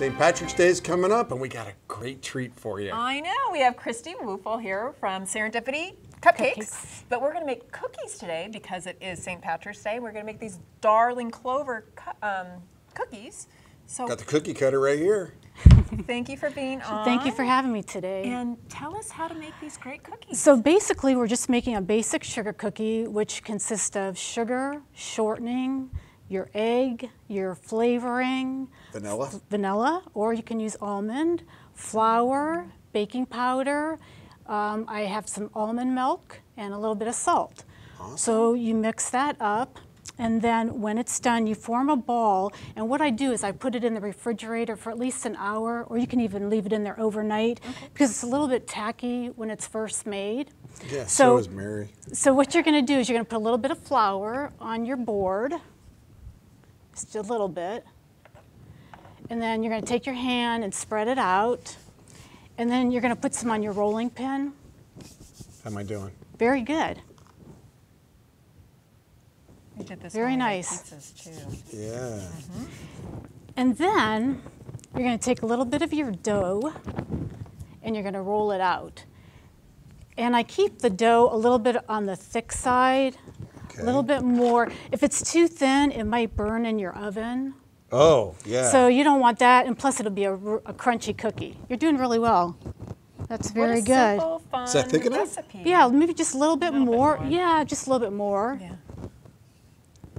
St. Patrick's Day is coming up, and we got a great treat for you. I know. We have Kristy Woelfel here from Serendipity Cupcakes, Cupcakes. but we're going to make cookies today because it is St. Patrick's Day. We're going to make these darling clover cu- um, cookies. So Got the cookie cutter right here. thank you for being on. Thank you for having me today. And tell us how to make these great cookies. So basically, we're just making a basic sugar cookie, which consists of sugar, shortening, your egg, your flavoring, Vanilla. vanilla, or you can use almond, flour, baking powder. Um, I have some almond milk and a little bit of salt. Awesome. So you mix that up, and then when it's done, you form a ball. And what I do is I put it in the refrigerator for at least an hour, or you can even leave it in there overnight because it's a little bit tacky when it's first made. Yeah, so, So- is Mary. So what you're going to do is you're going to put a little bit of flour on your board, just a little bit. And then you're going to take your hand and spread it out. And then you're going to put some on your rolling pin. How am I doing? Very good. we did this very one with our nice. too. Yeah. And then you're going to take a little bit of your dough and you're going to roll it out. And I keep the dough a little bit on the thick side, a little bit more. If it's too thin, it might burn in your oven. Oh, yeah. So you don't want that, and plus it'll be a crunchy cookie. You're doing really well. That's very what a good. Simple, fun Is that thick enough? recipe. Yeah, maybe just a little bit, Little bit more. more. Yeah, just a little bit more. Yeah.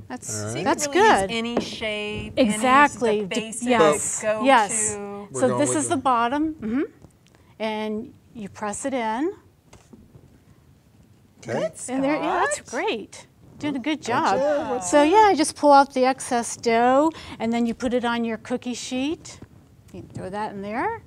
That's All right. So you that's can really good. Use any shape. exactly. Any, the basic yes. go yes. to. So this is the- the bottom, hmm and you press it in, Okay. and there. Yeah, that's great. Doing a good job. So yeah, I just pull out the excess dough, and then you put it on your cookie sheet. You throw that in there.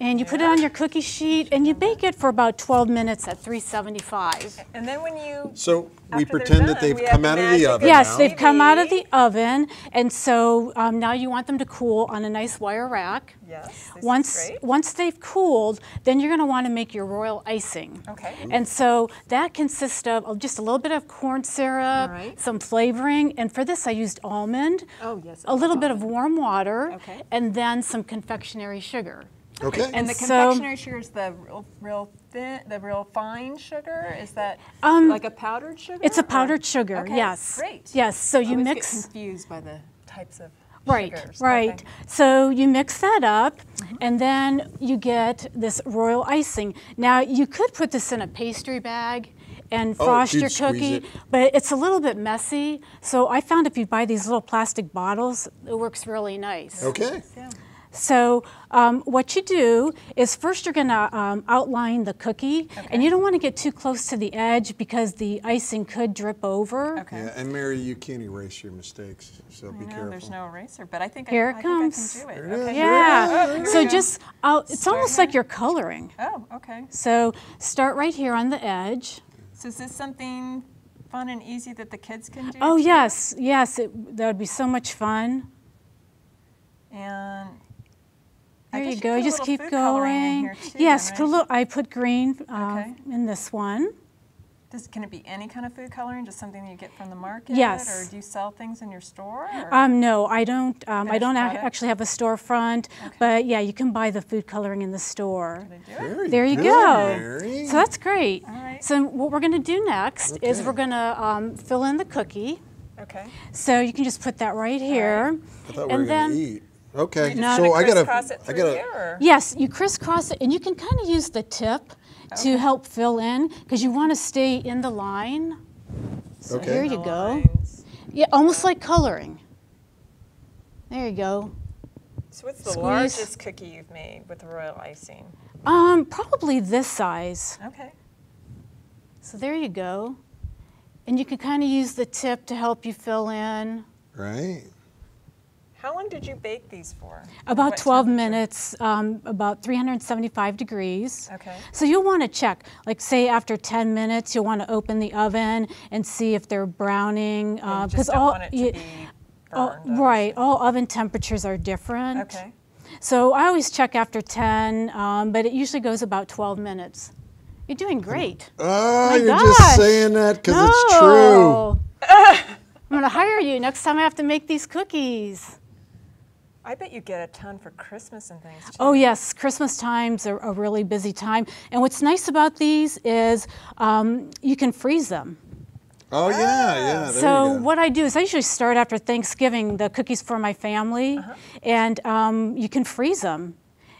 And you put it on your cookie sheet, and you bake it for about 12 minutes at 375. And then when you So we After they're pretend that they've come out of the oven. Yes, now. they've come out of the oven, and so um, now you want them to cool on a nice wire rack. yes, Once great. once they've cooled, then you're going to want to make your royal icing. Okay. And so that consists of of just a little bit of corn syrup, All right. some flavoring, and for this I used almond. Oh, yes, A little bit of warm water, Okay. and then some confectionery sugar. Okay. And the so- confectionery sugar is the real, real thin, the real fine sugar. Is that Um, like a powdered sugar? It's a or- powdered sugar. Okay, Yes. Great. Yes. So you always mix. Get confused by the types of Right, sugars. right. Okay. So you mix that up, Mm-hmm. and then you get this royal icing. Now you could put this in a pastry bag and Oh, frost you'd your squeeze cookie, it. but it's a little bit messy. So I found if you buy these little plastic bottles, it works really nice. Okay. Yeah. So um, what you do is first you're going to um, outline the cookie, and you don't want to get too close to the edge because the icing could drip over. Okay. Yeah, and Mary, you can't erase your mistakes, so be know careful. there's no eraser, but I think Here I, it I comes. think I can do it. it is. Okay. Yeah. here So just out, it's Start almost here. like you're coloring. Oh, okay. So start right here on the edge. So is this something fun and easy that the kids can do? Oh too? yes, yes, it, that would be so much fun. And I There guess you go. put Just keep food coloring in going. too, yes, then, put a right? little, I put green uh, Okay. in this one. Does, can it be any kind of food coloring? Just something that you get from the market? Yes. Or do you sell things in your store? or- Um, no, I don't. Um, I don't product? actually have a storefront, but yeah, you can buy the food coloring in the store. They do it? Very There you good, go. Mary. So that's great. All right. So what we're going to do next is we're going to um, fill in the cookie. Okay. So you can just put that right here. I thought we and were then- gonna eat. Okay. No. So I gotta. it I gotta. here, Yes, you crisscross it, and you can kind of use the tip to help fill in because you want to stay in the line. So Okay. here you go. lines. Yeah, almost like coloring. There you go. So what's the Squeeze. largest cookie you've made with royal icing? Um, probably this size. Okay. So there you go. And you can kind of use the tip to help you fill in. Right. How long did you bake these for? About What 12 minutes, um, about 375 degrees. Okay. So you'll want to check, like say after 10 minutes, you'll want to open the oven and see if they're browning. Yeah, you uh, all want it to you- be all- burned. right, all oven temperatures are different. Okay. So I always check after 10, um, but it usually goes about 12 minutes. You're doing great. Oh, My you're gosh. just saying that because it's true. No. I'm going to hire you next time I have to make these cookies. I bet you get a ton for Christmas and things too. Oh yes, Christmas time's a, a really busy time. And what's nice about these is um, you can freeze them. Oh yeah, yeah. There so you go. what I do is I usually start after Thanksgiving the cookies for my family, Uh-huh. and um, you can freeze them,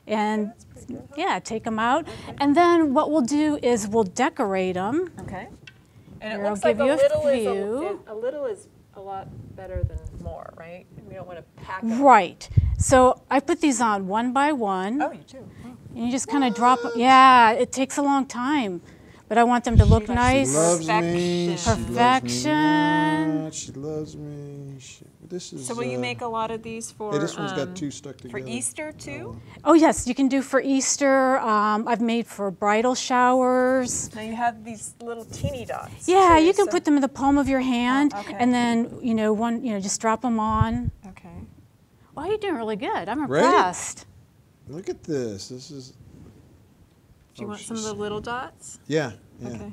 and yeah, take them out. And then what we'll do is we'll decorate them. Okay. And it Here, I'll looks like a you a little is a, a little is a lot better than more, right? We don't want to pack them. Right. So I put these on one by one, Oh, you do. Oh. and you just kind of drop. 'em- Yeah, it takes a long time, but I want them to look She nice. loves me. She Perfection. loves me. Perfection. She loves me. She, this is. So will you uh, make a lot of these for? Hey, this one's um, got two stuck together. for. Easter too. Oh yes, you can do for Easter. Um, I've made for bridal showers. Now you have these little teeny dots. Yeah, too, you can so- put them in the palm of your hand, okay. and then you know one, you know, just drop them on. Okay. Wow, you're doing really good. I'm Right? impressed. Look at this. This is. Do you Oh, want some of the little dots? Yeah. Yeah. Okay.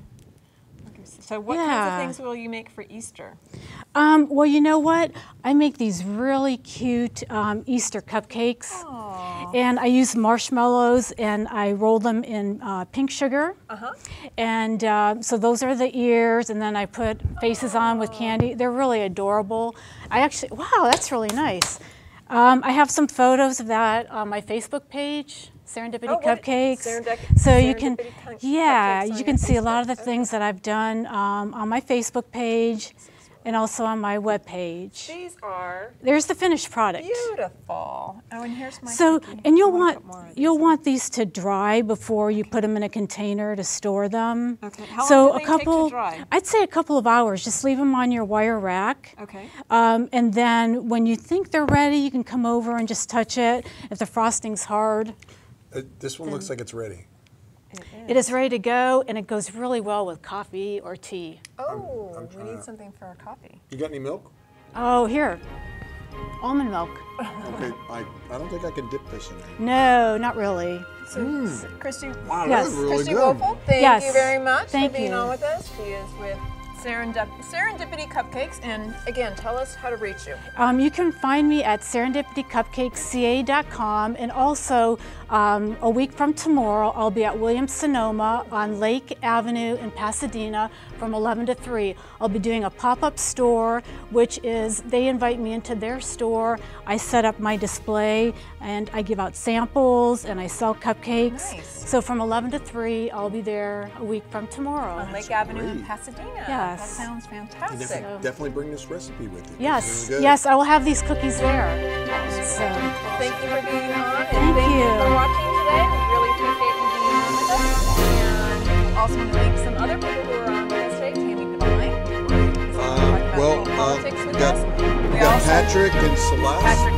Okay, So what kinds of things will you make for Easter? Um, well, you know what? I make these really cute um, Easter cupcakes, Aw. and I use marshmallows and I roll them in uh, pink sugar. Uh huh. And uh, so those are the ears, and then I put faces on with candy. They're really adorable. I actually, wow, that's really nice. Um, I have some photos of that on my Facebook page, Serendipity Oh, Cupcakes. Serendip- so you can, yeah, you can see a lot of the things that I've done um, on my Facebook page and also on my web page. These are There's the finished product. beautiful. Oh, and here's my. So, cookie. and you'll wanna want put more of these you'll want these to dry before you put them in a container to store them. Okay. How long so do a they take to couple, dry? I'd say a couple of hours. Just leave them on your wire rack. Okay. Um, and then when you think they're ready, you can come over and just touch it. If the frosting's hard, Uh, this one looks like it's ready. It is ready to go, and it goes really well with coffee or tea. Oh, I'm we need to- something for our coffee. You got any milk? Oh, here, almond milk. Okay. I, I don't think I can dip this in there. No, not really. So, mm. s- Kristy, Wow, Yes. that's really Kristy good. Thank Yes. you very much Thank for being you. on with us. She is with Serendip- Serendipity Cupcakes. And again, tell us how to reach you. Um, you can find me at serendipitykupcakesca.com and also um, a week from tomorrow I'll be at Williams Sonoma on Lake Avenue in Pasadena from 11 to 3. I'll be doing a pop-up store which is they invite me into their store. I set up my display and I give out samples and I sell cupcakes. Nice. So from 11 to 3 I'll be there a week from tomorrow. On Lake Avenue in great. Pasadena. Yes. That sounds fantastic. definitely, definitely bring this recipe with you. Yes, really good. yes, I will have these cookies there. So. Thank you for being on. And Thank thank you you. for watching today. We really appreciate you being on with us. And we'll also want to thank some other people who are on with us today. Tami Devine. Uh, well, uh, we got, we We got Patrick and Celeste. Patrick